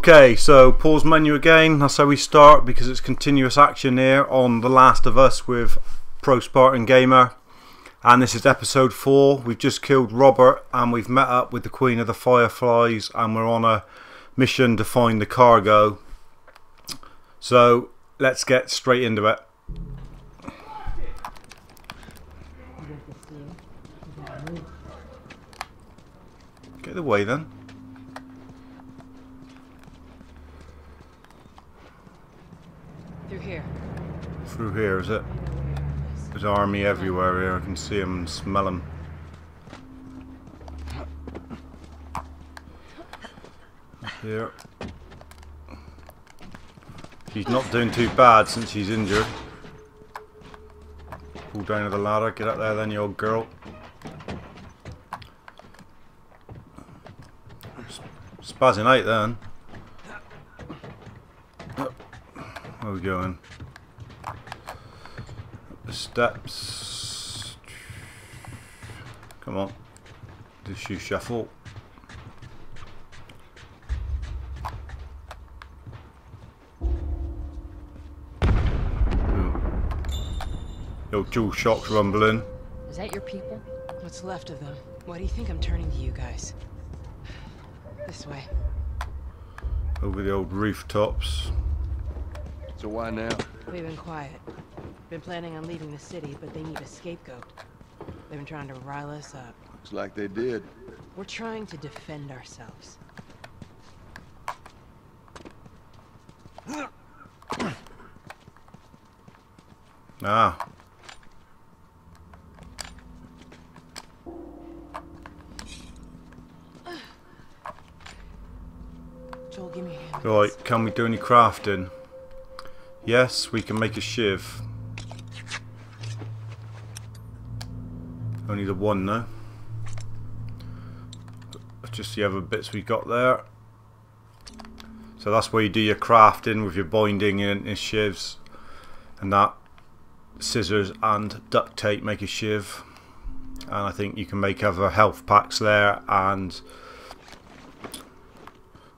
Okay, so pause menu again. That's how we start because it's continuous action here on The Last of Us with Pro Spartan Gamer. And this is episode 4. We've just killed Robert and we've met up with the Queen of the Fireflies and we're on a mission to find the cargo. So let's get straight into it. Get away then. Through here. Through here, is it? There's army everywhere here. I can see them and smell them. Here. She's not doing too bad since she's injured. Pull down to the ladder. Get up there then, you old girl. Spazzing out then. Where are we going? Up the steps. Come on. Do shoe shuffle. Ooh. Yo, dual shocks rumbling. Is that your people? What's left of them? Why do you think I'm turning to you guys? This way. Over the old rooftops. So why now? We've been quiet. Been planning on leaving the city, but they need a scapegoat. They've been trying to rile us up. Looks like they did. We're trying to defend ourselves. Ah. Joel, give me a hand. with Right, can we do any crafting? Yes, we can make a shiv. Only the one though. Just the other bits we got there. So that's where you do your crafting with your binding and your shivs. And that scissors and duct tape make a shiv. And I think you can make other health packs there and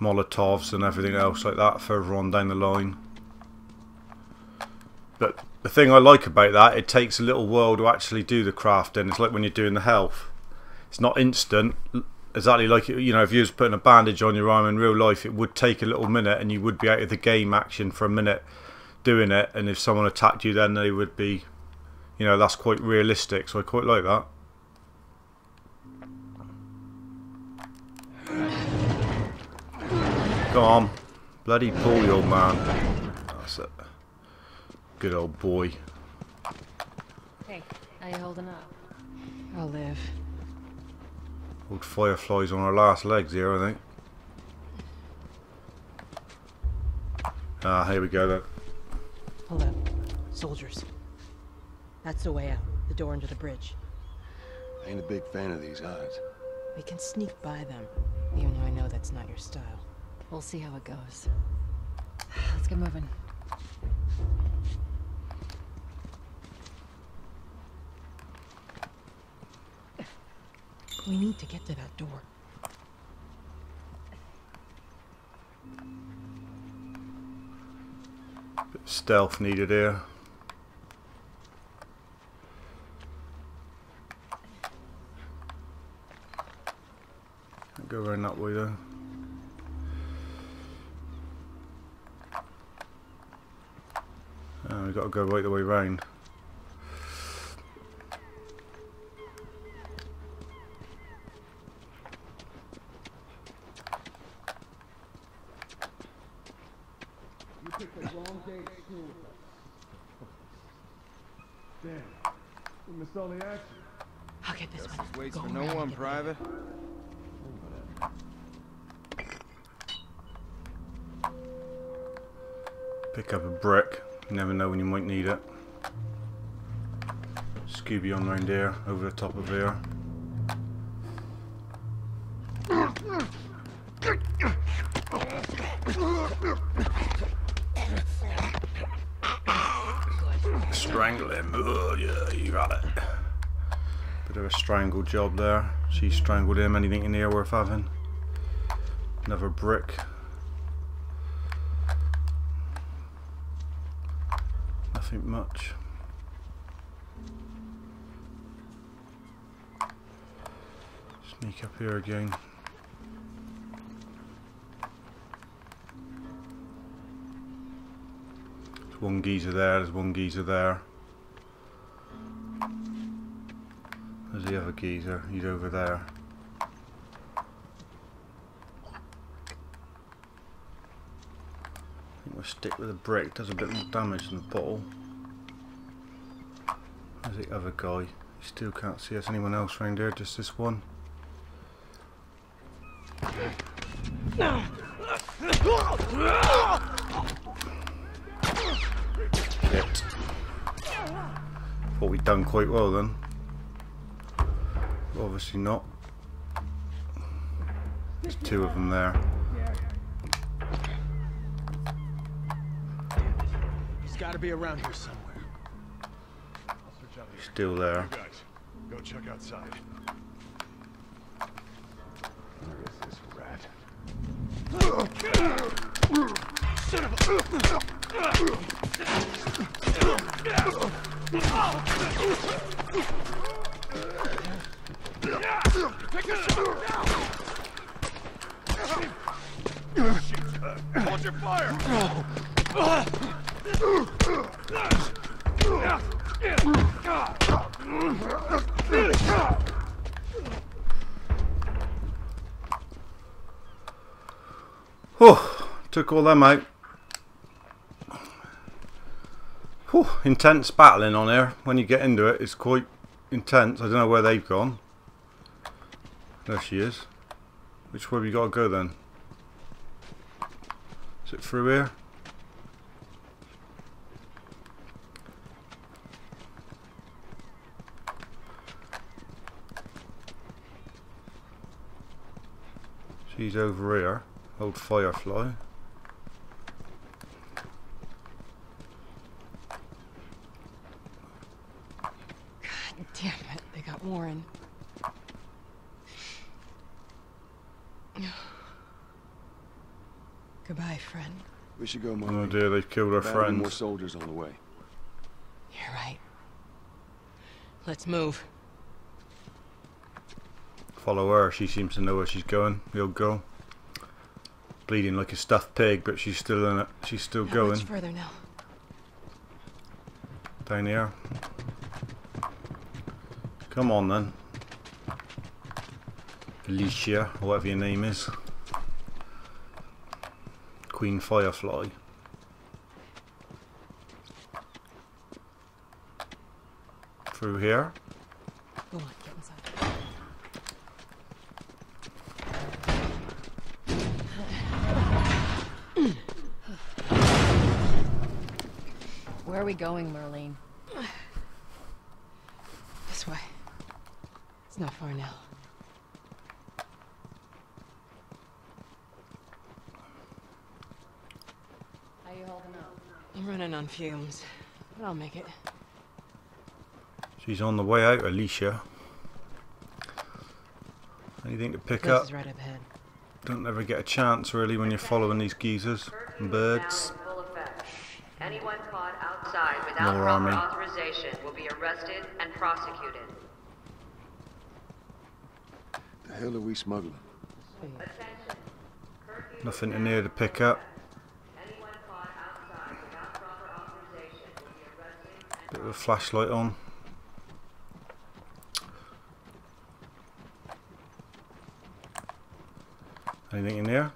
Molotovs and everything else like that further on down the line. But the thing I like about that, it takes a little while to actually do the crafting. It's like when you're doing the health. It's not instant. Exactly like, you know, if you was putting a bandage on your arm in real life, it would take a little minute and you would be out of the game action for a minute doing it. And if someone attacked you then, they would be, you know, that's quite realistic. So I quite like that. Go on. Bloody you old man. That's it. Good old boy. Hey, how you holding up? I'll live. Old fireflies on our last legs here, I think. Ah, here we go then. Hold up. Soldiers. That's the way out. The door under the bridge. I ain't a big fan of these odds. We can sneak by them, even though I know that's not your style. We'll see how it goes. Let's get moving. We need to get to that door. Bit of stealth needed here. Can't Go around that way though. Oh, we've got to go right the way round. You picked the wrong day at school. Damn. We missed all the action. I'll get this one. Waits Go for no around one, and get Private. Pick up a brick. You never know when you might need it. Scooby on round there, over the top of there. Strangle him. Oh, yeah, you got it. Bit of a strangle job there. She strangled him. Anything in here worth having? Another brick. Nothing much. Sneak up here again. There's one geezer there, there's one geezer there. The other geezer, he's over there. I think we'll stick with the brick, does a bit more damage than the bottle. There's the other guy. You still can't see us. Anyone else around here? Just this one. Shit. Thought we'd done quite well then. Obviously not. There's two of them there. He's got to be around here somewhere. Still there. Go check outside. Where is this rat? Hold your fire! Oh, took all them out. Whew, intense battling on here. When you get into it, it's quite intense. I don't know where they've gone. There she is. Which way we got to go then? Is it through here? She's over here. Old Firefly. Damn it, they got Warren. Goodbye, friend. We should go, Oh dear, they've killed her Battery, More soldiers on the way. You're right. Let's move. Follow her, she seems to know where she's going, the old girl. Bleeding like a stuffed pig, but she's still in it. She's still How going much further now? down here. Come on then. Alicia, whatever your name is. Queen Firefly. Through here. Where are we going, Marlene? This way. It's not far now. How you holding up? I'm running on fumes, but I'll make it. She's on the way out, Alicia. Anything to pick up? right up ahead. Don't ever get a chance really when you're following these geezers and birds. Now in full effect. Anyone caught outside without More proper army. authorization will be arrested and prosecuted. The hell are we smuggling? Nothing in here to pick up. Anyone caught outside without proper authorization will be arrested and Bit of a flashlight on. Anything in here?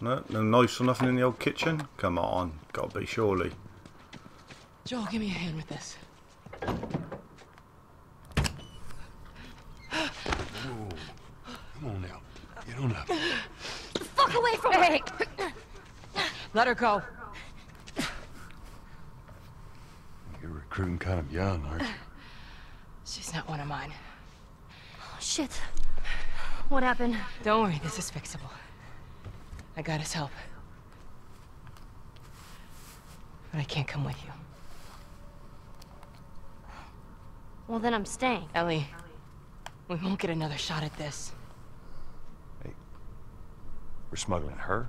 No, no knives or nothing in the old kitchen? Come on, gotta be surely. Joel, give me a hand with this. Come on now. Get on up. Fuck away from me! Let her go. You're recruiting kind of young, aren't you? She's not one of mine. Oh, Shit. What happened? Don't worry, this is fixable. I got his help. But I can't come with you. Well, then I'm staying. Ellie, we won't get another shot at this. Hey, we're smuggling her?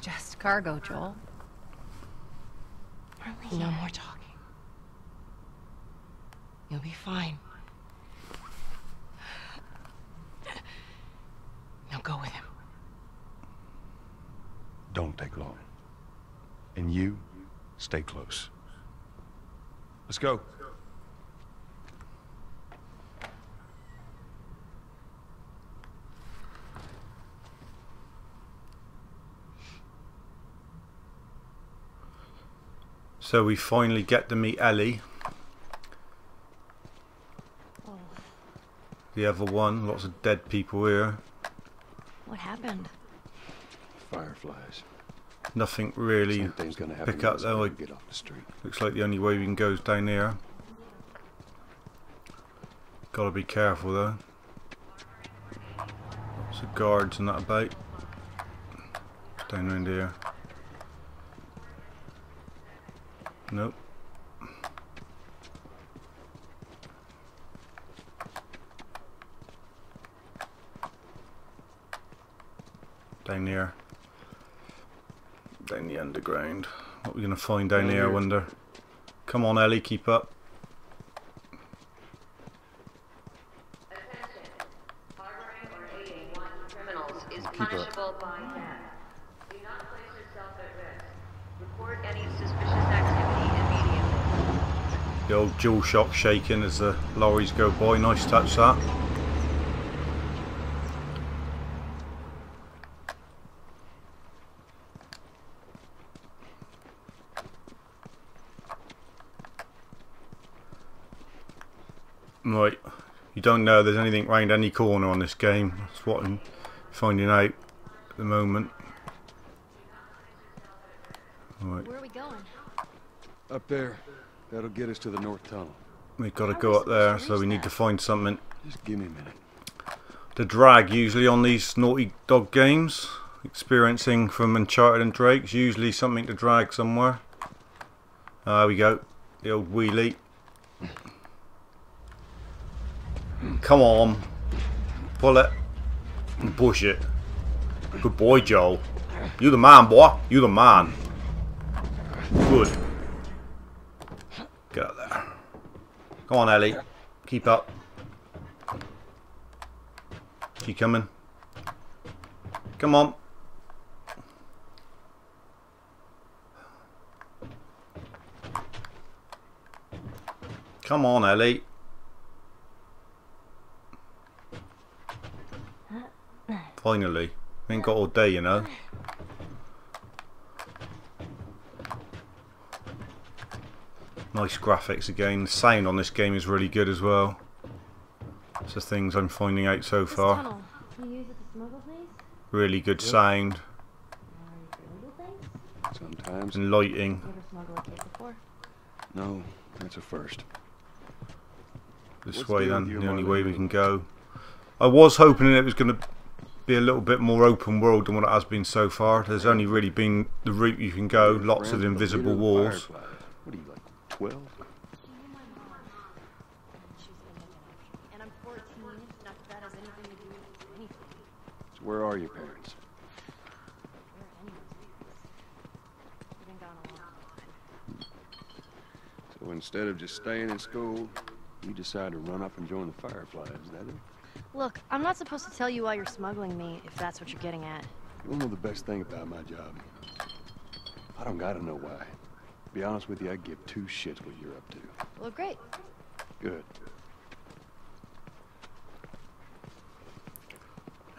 Just cargo, Joel. No more talking. You'll be fine. Now go with him. Don't take long. And you, stay close. Let's go. So we finally get to meet Ellie. The other one, lots of dead people here. What happened? Fireflies. Nothing really. Something's gonna happen. pick up once though, like- Get off the street. Looks like the only way we can go is down here. Gotta be careful though. Lots of guards and that about. Down around here. Nope. Down here. Down the underground. What are we gonna find down Down here, I wonder? Come on, Ellie, keep up. Attention. Harboring or aiding wanted criminals is up. punishable by death. Do not place yourself at risk. Report any suspicious activity immediately. The old dual shock shaking as the lorries go by. Nice touch that. Right, you don't know there's anything round any corner on this game. That's what I'm finding out at the moment. Right, Where are we going? Up there. That'll get us to the north tunnel. we've got to go up there, so we need to find something Just give me a minute. the drag usually on these Naughty Dog games. Experiencing from Uncharted and Drake's usually something to drag somewhere. There we go. The old wheelie. Come on. Pull it. And push it. Good boy, Joel. You the man, boy. You the man. Good. Get out there. Come on, Ellie. Keep up. She coming? Come on. Come on, Ellie. Finally. We ain't got all day, you know. Nice graphics again. The sound on this game is really good as well. It's the things I'm finding out so far. tunnel. Can you use it to smuggle things? Really good sound Or illegal things? Sometimes. and lighting. You ever smuggled a kid before? No, that's a first. This What's way the then, the only way we can go. I was hoping it was going to be a little bit more open world than what it has been so far. There's only really been the route you can go, lots of Friends with the invisible leader of walls. Fireflies. What are you, like 12? And I'm 14. Not that that has anything to do with anything. So where are your parents? Where are anyone's parents? They've been gone a long time. So instead of just staying in school, you decide to run up and join the Fireflies, is that it? Look, I'm not supposed to tell you why you're smuggling me, if that's what you're getting at. You know the best thing about my job? I don't gotta know why. Be honest with you, I give two shits what you're up to. Well, great. Good.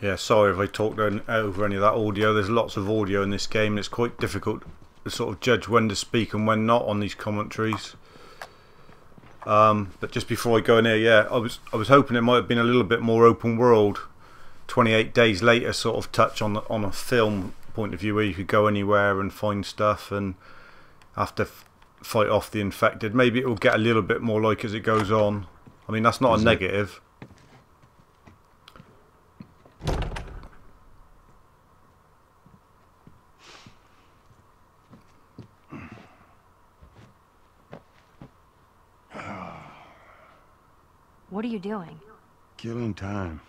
Yeah, sorry if I talked over any of that audio. There's lots of audio in this game, and it's quite difficult to sort of judge when to speak and when not on these commentaries. Um, but just before I go in here, yeah, I was I was hoping it might have been a little bit more open world. 28 days later, sort of touch on the, on a film point of view where you could go anywhere and find stuff and have to f- fight off the infected. Maybe it will get a little bit more like as it goes on. I mean, that's not Is a it? negative. What are you doing? Killing time.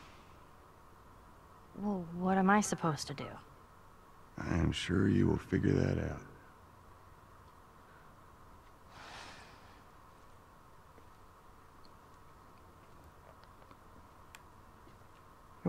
Well, what am I supposed to do? I am sure you will figure that out.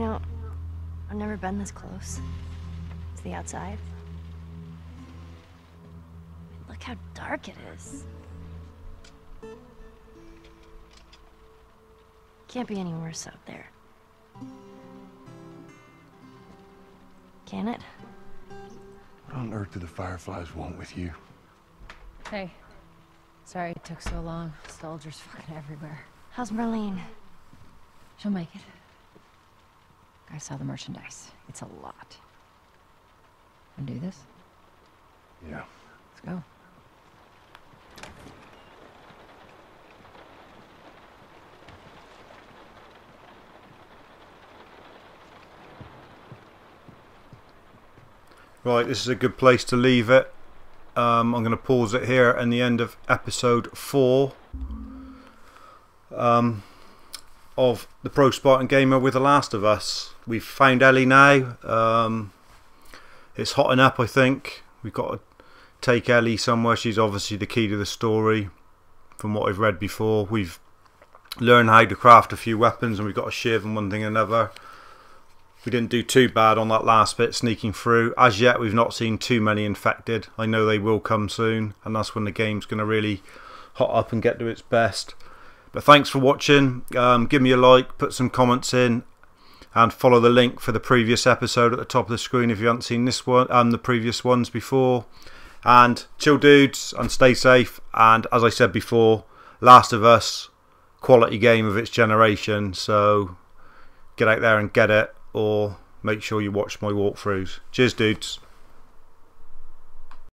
Know, I've never been this close to the outside. Look how dark it is. Can't be any worse out there. Can it? What on earth do the Fireflies want with you? Hey. Sorry it took so long. Soldiers fucking everywhere. How's Marlene? She'll make it. I saw the merchandise. It's a lot. Wanna do this? Yeah. Let's go. Right, this is a good place to leave it. Um, I'm going to pause it here and the end of episode four um, of the Pro Spartan Gamer with The Last of Us. We've found Ellie now. Um, it's hotting up, I think. We've got to take Ellie somewhere. She's obviously the key to the story, from what I've read before. We've learned how to craft a few weapons, and we've got a shiv and one thing and another. We didn't do too bad on that last bit sneaking through. As yet, we've not seen too many infected. I know they will come soon, and that's when the game's going to really hot up and get to its best. But thanks for watching. Um, give me a like, put some comments in, and follow the link for the previous episode at the top of the screen if you haven't seen this one and the previous ones before. And chill, dudes, and stay safe. And as I said before, Last of Us, quality game of its generation. So get out there and get it, or make sure you watch my walkthroughs. Cheers, dudes.